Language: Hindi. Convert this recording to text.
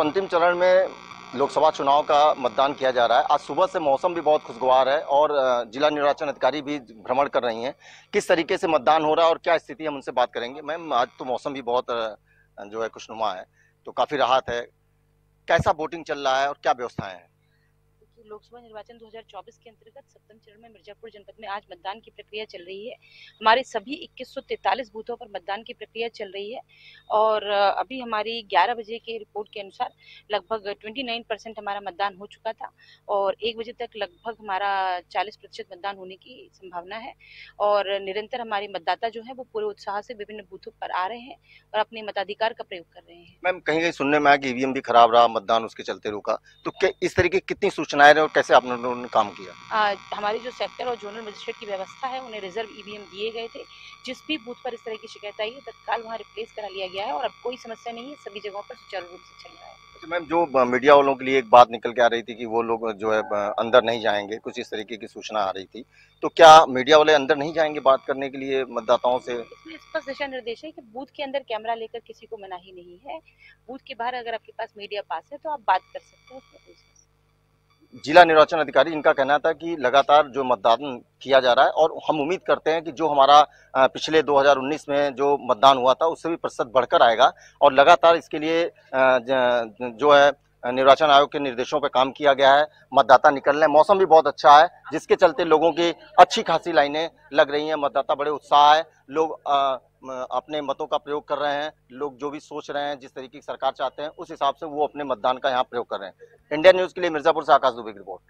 तो अंतिम चरण में लोकसभा चुनाव का मतदान किया जा रहा है। आज सुबह से मौसम भी बहुत खुशगवार है और जिला निर्वाचन अधिकारी भी भ्रमण कर रही हैं। किस तरीके से मतदान हो रहा है और क्या स्थिति हम उनसे बात करेंगे? मैम, आज तो मौसम भी बहुत जो है खुशनुमा है तो काफ़ी राहत है। कैसा वोटिंग चल रहा है और क्या व्यवस्थाएँ हैं? लोकसभा निर्वाचन 2024 के अंतर्गत सप्तम चरण में मिर्जापुर जनपद में आज मतदान की प्रक्रिया चल रही है। हमारे सभी 2143 बूथों पर मतदान की प्रक्रिया चल रही है और अभी हमारी 11 बजे के रिपोर्ट के अनुसार लगभग 29 परसेंट हमारा मतदान हो चुका था और एक बजे तक लगभग हमारा 40 प्रतिशत मतदान होने की संभावना है और निरंतर हमारे मतदाता जो है वो पूरे उत्साह से विभिन्न बूथों पर आ रहे हैं और अपने मताधिकार का प्रयोग कर रहे हैं। मैम कहीं कहीं सुनने में आया कि ईवीएम भी खराब रहा, मतदान उसके चलते रुका। तो इस तरीके कितनी सूचनाएँ और कैसे आप लोगों ने काम किया? आ, हमारी जो सेक्टर और जोनल मजिस्ट्रेट की व्यवस्था है उन्हें रिज़र्व ईवीएम दिए गए थे। जिस भी बूथ पर इस तरह की शिकायत आई है तत्काल वहाँ रिप्लेस करा लिया गया है और अब कोई समस्या नहीं है सभी जगहों पर सुचारू रूप से चल रहा है। अच्छा मैम जो मीडिया वालों के लिए एक बात निकल के आ रही थी कि वो लोग जो है अंदर नहीं जाएँगे कुछ इस तरीके की सूचना आ रही थी। तो क्या मीडिया वाले अंदर नहीं जाएँगे बात करने के लिए मतदाताओं से? इसमें स्पष्ट दिशा निर्देश है कि बूथ के अंदर कैमरा लेकर किसी को मनाही नहीं है। बूथ के बाहर अगर आपके पास मीडिया पास है तो आप बात कर सकते हैं उसमें जिला निर्वाचन अधिकारी, इनका कहना था कि लगातार जो मतदान किया जा रहा है और हम उम्मीद करते हैं कि जो हमारा पिछले 2019 में जो मतदान हुआ था, उससे भी प्रतिशत बढ़कर आएगा और लगातार इसके लिए जो है निर्वाचन आयोग के निर्देशों पर काम किया गया है। मतदाता निकल रहे हैं मौसम भी बहुत अच्छा है जिसके चलते लोगों की अच्छी खासी लाइनें लग रही हैं। मतदाता बड़े उत्साह है लोग आ, अपने मतों का प्रयोग कर रहे हैं लोग जो भी सोच रहे हैं जिस तरीके की सरकार चाहते हैं उस हिसाब से वो अपने मतदान का यहाँ प्रयोग कर रहे हैं। इंडिया न्यूज़ के लिए मिर्जापुर से आकाश दुबे की रिपोर्ट।